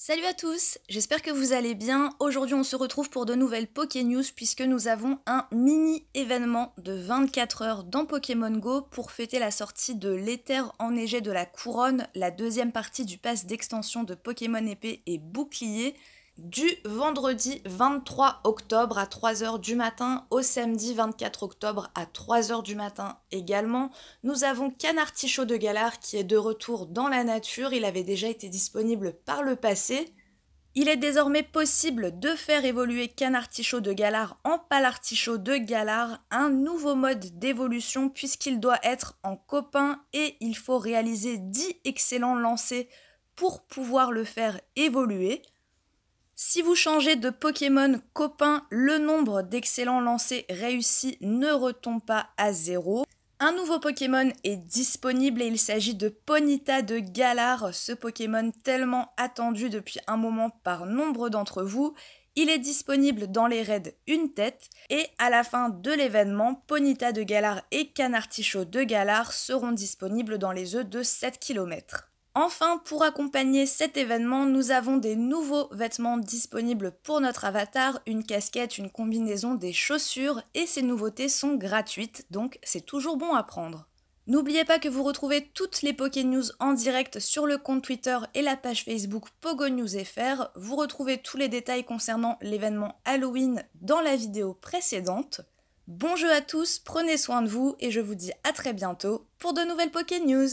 Salut à tous, j'espère que vous allez bien. Aujourd'hui on se retrouve pour de nouvelles Poké News puisque nous avons un mini événement de 24 heures dans Pokémon Go pour fêter la sortie de l'éther enneigé de la couronne, la deuxième partie du pass d'extension de Pokémon épée et bouclier du vendredi 23 octobre à 3h du matin au samedi 24 octobre à 3h du matin également. Nous avons Canartichaud de Galar qui est de retour dans la nature. Il avait déjà été disponible par le passé. Il est désormais possible de faire évoluer Canartichaud de Galar en Palartichaud de Galar, un nouveau mode d'évolution puisqu'il doit être en copain et il faut réaliser 10 excellents lancers pour pouvoir le faire évoluer. Si vous changez de Pokémon copain, le nombre d'excellents lancers réussis ne retombe pas à zéro. Un nouveau Pokémon est disponible et il s'agit de Ponita de Galar, ce Pokémon tellement attendu depuis un moment par nombre d'entre vous. Il est disponible dans les raids une tête et à la fin de l'événement, Ponita de Galar et Canartichaud de Galar seront disponibles dans les œufs de 7 km. Enfin, pour accompagner cet événement, nous avons des nouveaux vêtements disponibles pour notre avatar, une casquette, une combinaison, des chaussures, et ces nouveautés sont gratuites, donc c'est toujours bon à prendre. N'oubliez pas que vous retrouvez toutes les Poké News en direct sur le compte Twitter et la page Facebook Pogo News FR. Vous retrouvez tous les détails concernant l'événement Halloween dans la vidéo précédente. Bon jeu à tous, prenez soin de vous et je vous dis à très bientôt pour de nouvelles Poké News.